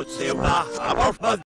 Putz, Junge, aber